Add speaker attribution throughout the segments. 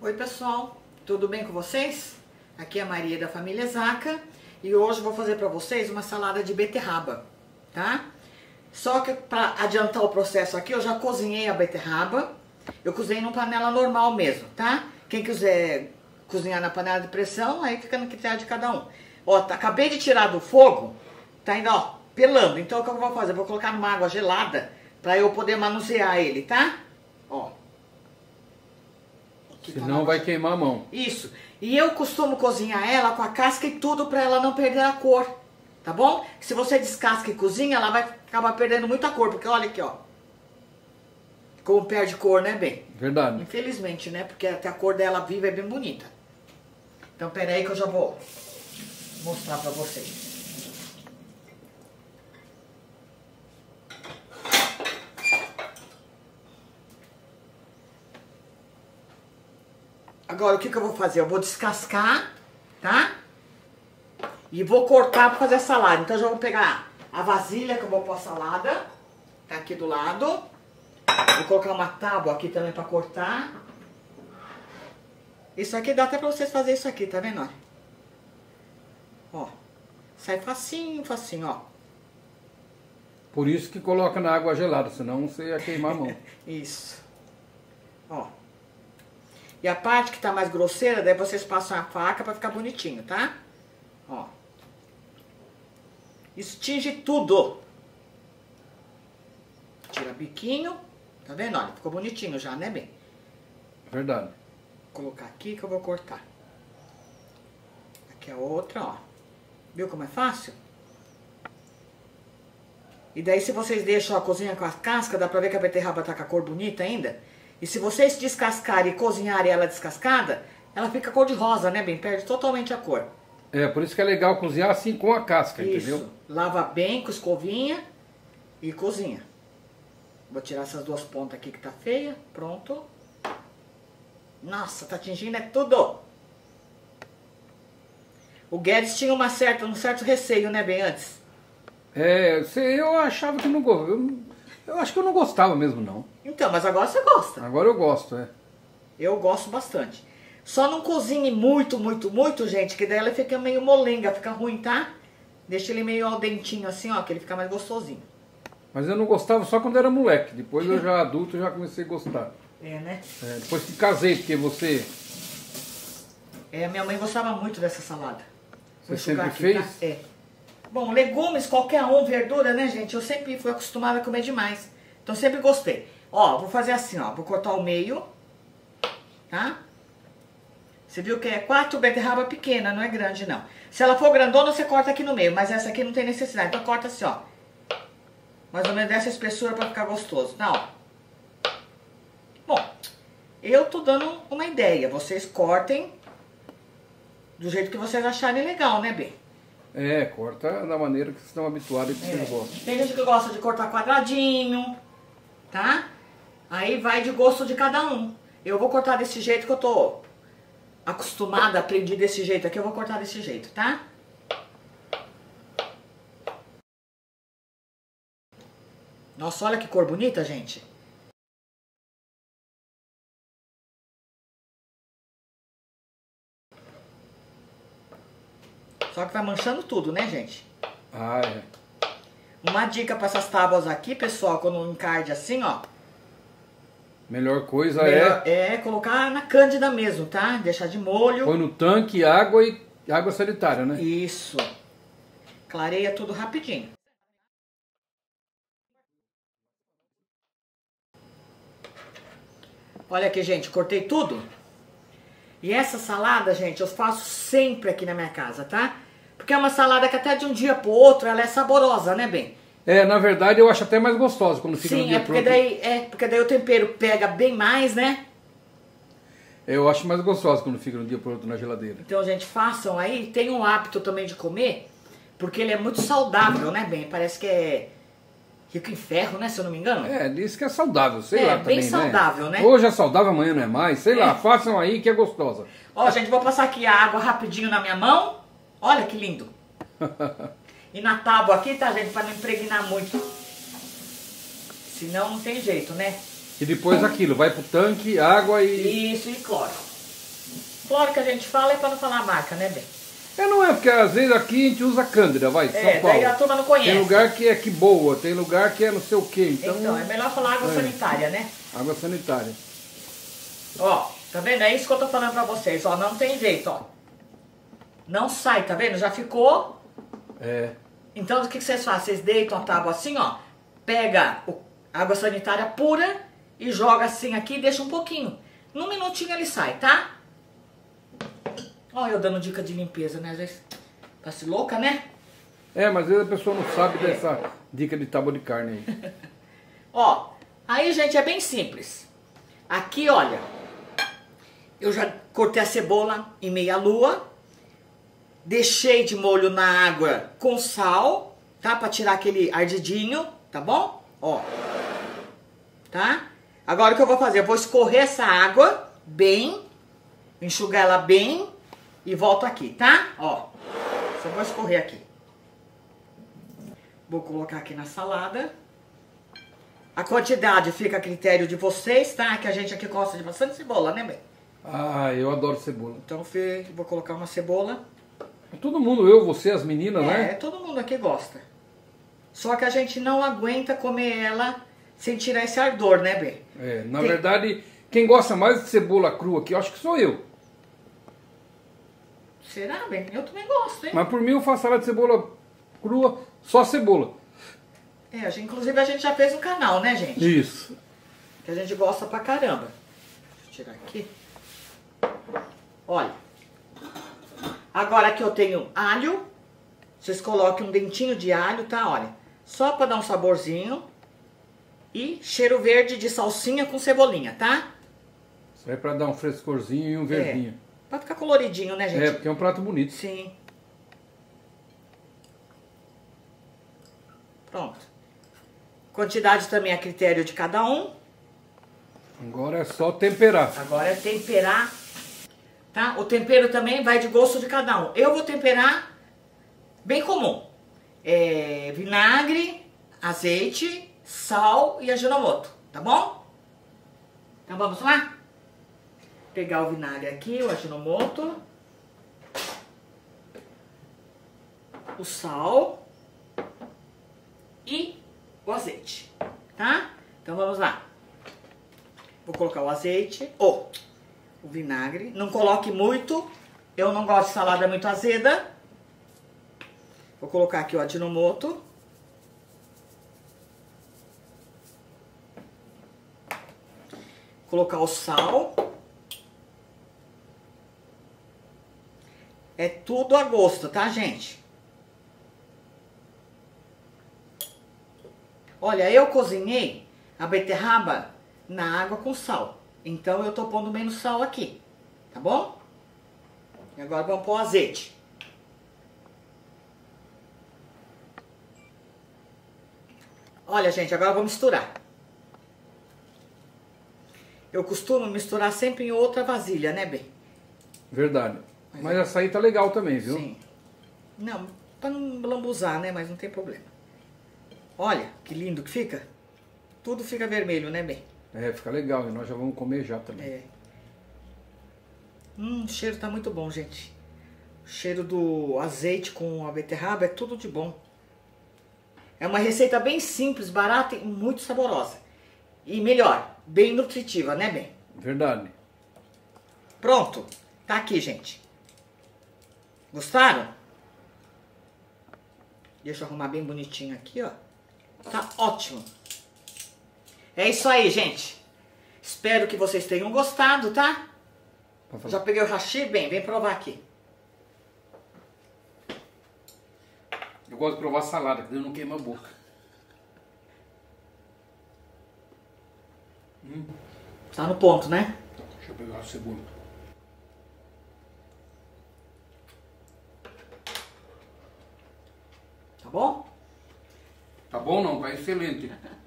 Speaker 1: Oi pessoal, tudo bem com vocês? Aqui é a Maria da família Zaca e hoje vou fazer para vocês uma salada de beterraba, tá? Só que para adiantar o processo aqui, eu já cozinhei a beterraba. Eu cozinhei numa panela normal mesmo, tá? Quem quiser cozinhar na panela de pressão, aí fica no critério de cada um. Ó, tá, acabei de tirar do fogo, tá ainda, ó, pelando. Então o que eu vou fazer? Vou colocar numa água gelada para eu poder manusear ele, tá? Ó.
Speaker 2: Senão vai queimar a mão.
Speaker 1: Isso. E eu costumo cozinhar ela com a casca e tudo para ela não perder a cor. Tá bom? Se você descasca e cozinha, ela vai acabar perdendo muita cor. Porque olha aqui, ó. Como perde cor, né, bem?
Speaker 2: Verdade.
Speaker 1: Infelizmente, né? Porque até a cor dela viva é bem bonita. Então, pera aí que eu já vou mostrar pra vocês. Agora, o que, que eu vou fazer? Eu vou descascar, tá? E vou cortar para fazer a salada. Então, já vou pegar a vasilha que eu vou pôr a salada. Tá aqui do lado. Vou colocar uma tábua aqui também para cortar. Isso aqui dá até para vocês fazerem isso aqui, tá vendo? Ó. Sai facinho, facinho, ó.
Speaker 2: Por isso que coloca na água gelada, senão você ia queimar a mão.
Speaker 1: isso. Ó. E a parte que tá mais grosseira, daí vocês passam a faca para ficar bonitinho, tá? Ó. Isso tinge tudo. Tira biquinho. Tá vendo? Olha, ficou bonitinho já, né, bem?
Speaker 2: Verdade.
Speaker 1: Vou colocar aqui que eu vou cortar. Aqui a outra, ó. Viu como é fácil? E daí se vocês deixam a cozinha com a casca, dá pra ver que a beterraba tá com a cor bonita ainda. E se vocês descascarem e cozinharem ela descascada, ela fica cor de rosa, né, bem? Perde totalmente a cor.
Speaker 2: É, por isso que é legal cozinhar assim com a casca,
Speaker 1: isso.
Speaker 2: entendeu?
Speaker 1: Lava bem com escovinha e cozinha. Vou tirar essas duas pontas aqui que tá feia. Pronto. Nossa, tá atingindo é tudo. O Guedes tinha uma certa, um certo receio, né, bem antes?
Speaker 2: É, eu achava que não eu acho que eu não gostava mesmo, não.
Speaker 1: Então, mas agora você gosta.
Speaker 2: Agora eu gosto, é.
Speaker 1: Eu gosto bastante. Só não cozinhe muito, muito, muito, gente, que daí ela fica meio molenga, fica ruim, tá? Deixa ele meio al dentinho assim, ó, que ele fica mais gostosinho.
Speaker 2: Mas eu não gostava só quando era moleque. Depois eu já adulto já comecei a gostar.
Speaker 1: É, né?
Speaker 2: É, depois que casei, porque você.
Speaker 1: É, minha mãe gostava muito dessa salada.
Speaker 2: Você sempre aqui, fez? Tá?
Speaker 1: É. Bom, legumes, qualquer um, verdura, né, gente? Eu sempre fui acostumada a comer demais. Então sempre gostei. Ó, vou fazer assim, ó. Vou cortar o meio. Tá? Você viu que é quatro beterraba pequena, não é grande, não. Se ela for grandona, você corta aqui no meio. Mas essa aqui não tem necessidade. Então corta assim, ó. Mais ou menos dessa espessura pra ficar gostoso. Não, ó. Bom, eu tô dando uma ideia. Vocês cortem do jeito que vocês acharem legal, né, B?
Speaker 2: É, corta da maneira que vocês estão habituados e que é. vocês gostam.
Speaker 1: Tem gente que gosta de cortar quadradinho, tá? Aí vai de gosto de cada um. Eu vou cortar desse jeito que eu tô acostumada, aprendi desse jeito aqui, eu vou cortar desse jeito, tá? Nossa, olha que cor bonita, gente. Só que vai manchando tudo, né, gente?
Speaker 2: Ah, é.
Speaker 1: Uma dica para essas tábuas aqui, pessoal, quando encarde assim, ó.
Speaker 2: Melhor coisa Melhor,
Speaker 1: é... É colocar na cândida mesmo, tá? Deixar de molho.
Speaker 2: Põe no tanque água e água sanitária, né?
Speaker 1: Isso. Clareia tudo rapidinho. Olha aqui, gente, cortei tudo. E essa salada, gente, eu faço sempre aqui na minha casa, tá? Porque é uma salada que até de um dia pro outro ela é saborosa, né, bem?
Speaker 2: É, na verdade eu acho até mais gostosa quando fica
Speaker 1: Sim,
Speaker 2: no dia
Speaker 1: é porque daí é porque daí o tempero pega bem mais, né?
Speaker 2: Eu acho mais gostosa quando fica no dia pro outro na geladeira.
Speaker 1: Então, gente, façam aí. Tem um hábito também de comer, porque ele é muito saudável, né, bem? Parece que é rico em ferro, né, se eu não me engano.
Speaker 2: É, diz que é saudável, sei é, lá também,
Speaker 1: bem né? saudável, né?
Speaker 2: Hoje é saudável, amanhã não é mais, sei é. lá, façam aí que é gostosa.
Speaker 1: Ó, gente, vou passar aqui a água rapidinho na minha mão. Olha que lindo. e na tábua aqui, tá, gente, para não impregnar muito. Senão não tem jeito, né?
Speaker 2: E depois aquilo, vai pro tanque, água e...
Speaker 1: Isso, e cloro. Claro que a gente fala é pra não falar a marca, né, bem?
Speaker 2: É, não é, porque às vezes aqui a gente usa Cândida, vai, São
Speaker 1: É,
Speaker 2: Paulo.
Speaker 1: daí a turma não conhece.
Speaker 2: Tem lugar que é que boa, tem lugar que é não sei o quê. Então,
Speaker 1: Então, é melhor falar água
Speaker 2: É.
Speaker 1: sanitária, né?
Speaker 2: água sanitária.
Speaker 1: Ó, tá vendo? É isso que eu tô falando pra vocês, ó. Não tem jeito, ó. Não sai, tá vendo? Já ficou.
Speaker 2: É.
Speaker 1: Então, o que que vocês fazem? Vocês deitam a tábua assim, ó. Pega água sanitária pura e joga assim aqui e deixa um pouquinho. Num minutinho ele sai, tá? Ó, eu dando dica de limpeza, né? Às vezes, passe louca, né?
Speaker 2: É, mas às vezes a pessoa não sabe dessa dica de tábua de carne aí.
Speaker 1: Ó, aí, gente, é bem simples. Aqui, olha, eu já cortei a cebola em meia lua, deixei de molho na água com sal, tá? Pra tirar aquele ardidinho, tá bom? Ó, tá? Agora o que eu vou fazer? Eu vou escorrer essa água bem, enxugar ela bem e volto aqui, tá? Ó, só vou escorrer aqui. Vou colocar aqui na salada. A quantidade fica a critério de vocês, tá? Que a gente aqui gosta de bastante cebola, né, bem?
Speaker 2: Ah, eu adoro cebola.
Speaker 1: Então, vou colocar uma cebola.
Speaker 2: Todo mundo, eu, você, as meninas,
Speaker 1: É,
Speaker 2: né?
Speaker 1: todo mundo aqui gosta. Só que a gente não aguenta comer ela sem tirar esse ardor, né, bem?
Speaker 2: É, na
Speaker 1: Tem-
Speaker 2: verdade, quem gosta mais de cebola crua aqui, eu acho que sou eu.
Speaker 1: Será, bem? Eu também gosto, hein?
Speaker 2: Mas por mim eu faço salada de cebola crua, só cebola.
Speaker 1: É, a gente, inclusive a gente já fez um canal, né, gente?
Speaker 2: Isso.
Speaker 1: Que a gente gosta pra caramba. Deixa eu tirar aqui. Olha. Agora aqui eu tenho alho. Vocês coloquem um dentinho de alho, tá? Olha. Só pra dar um saborzinho. E cheiro verde de salsinha com cebolinha, tá?
Speaker 2: Isso é pra dar um frescorzinho e um verdinho.
Speaker 1: É. Pra ficar coloridinho, né, gente?
Speaker 2: É, porque é um prato bonito.
Speaker 1: Sim. Pronto. Quantidade também a critério de cada um.
Speaker 2: Agora é só temperar.
Speaker 1: Agora é temperar, tá? O tempero também vai de gosto de cada um. Eu vou temperar bem comum. É, vinagre, azeite, sal e aginomoto, tá bom? Então vamos lá? Pegar o vinagre aqui, o aginomoto. O sal. E o azeite, tá? Então vamos lá. Vou colocar o azeite, ou o vinagre. Não coloque muito. Eu não gosto de salada muito azeda. Vou colocar aqui o adinomoto. Colocar o sal. É tudo a gosto, tá, gente? Olha, eu cozinhei a beterraba na água com sal. Então eu tô pondo menos sal aqui, tá bom? E agora vamos pôr o azeite. Olha, gente, agora eu vou misturar. Eu costumo misturar sempre em outra vasilha, né, Bem?
Speaker 2: Verdade. Mas essa aí tá legal também, viu?
Speaker 1: Sim. Não, pra não lambuzar, né? Mas não tem problema. Olha, que lindo que fica. Tudo fica vermelho, né, Bem?
Speaker 2: É, fica legal. E nós já vamos comer já também.
Speaker 1: É. Hum, o cheiro tá muito bom, gente. O cheiro do azeite com a beterraba é tudo de bom. É uma receita bem simples, barata e muito saborosa. E melhor, bem nutritiva, né, bem?
Speaker 2: Verdade.
Speaker 1: Pronto. Tá aqui, gente. Gostaram? Deixa eu arrumar bem bonitinho aqui, ó. Tá ótimo. É isso aí, gente. Espero que vocês tenham gostado, tá? Já peguei o hashi, bem, vem provar aqui.
Speaker 2: Eu gosto de provar salada, que daí não queima a boca.
Speaker 1: Tá no ponto, né?
Speaker 2: Deixa eu pegar a cebola.
Speaker 1: Tá bom?
Speaker 2: Tá bom não? Tá excelente.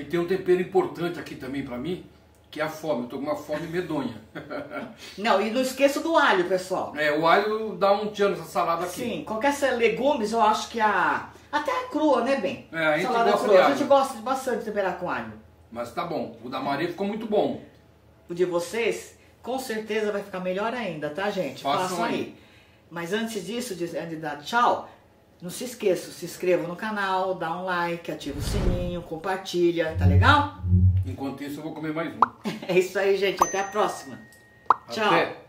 Speaker 2: E tem um tempero importante aqui também pra mim, que é a fome. Eu tô com uma fome medonha.
Speaker 1: Não, e não esqueça do alho, pessoal.
Speaker 2: É, o alho dá um tchan nessa salada aqui.
Speaker 1: Sim, qualquer legumes, eu acho que a... Até a crua, né, bem?
Speaker 2: É, a gente
Speaker 1: Salada
Speaker 2: gosta
Speaker 1: crua. A gente gosta de bastante temperar com alho.
Speaker 2: Mas tá bom. O da Maria ficou muito bom.
Speaker 1: de vocês, com certeza vai ficar melhor ainda, tá, gente?
Speaker 2: Façam
Speaker 1: Façam aí.
Speaker 2: aí.
Speaker 1: Mas antes disso, de, de dar tchau, não se esqueça, se inscreva no canal, dá um like, ativa o sininho, compartilha, tá legal?
Speaker 2: Enquanto isso, eu vou comer mais um.
Speaker 1: É isso aí, gente. Até a próxima. Tchau.
Speaker 2: Até.